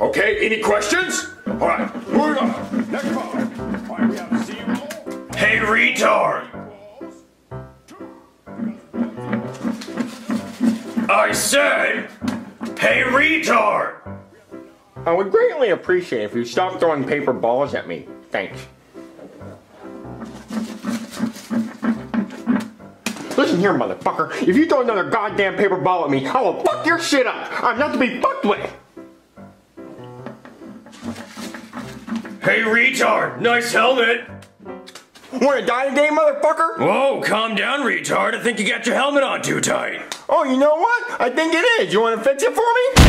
Okay, any questions? Alright, moving on. Next call. Alright, we have zero. Hey, retard! I said, hey, retard! I would greatly appreciate if you stopped throwing paper balls at me. Thanks. Listen here, motherfucker. If you throw another goddamn paper ball at me, I will fuck your shit up. I'm not to be fucked with. Hey, retard! Nice helmet! Wanna die today, motherfucker? Whoa, calm down, retard. I think you got your helmet on too tight. Oh, you know what? I think it is. You wanna fix it for me?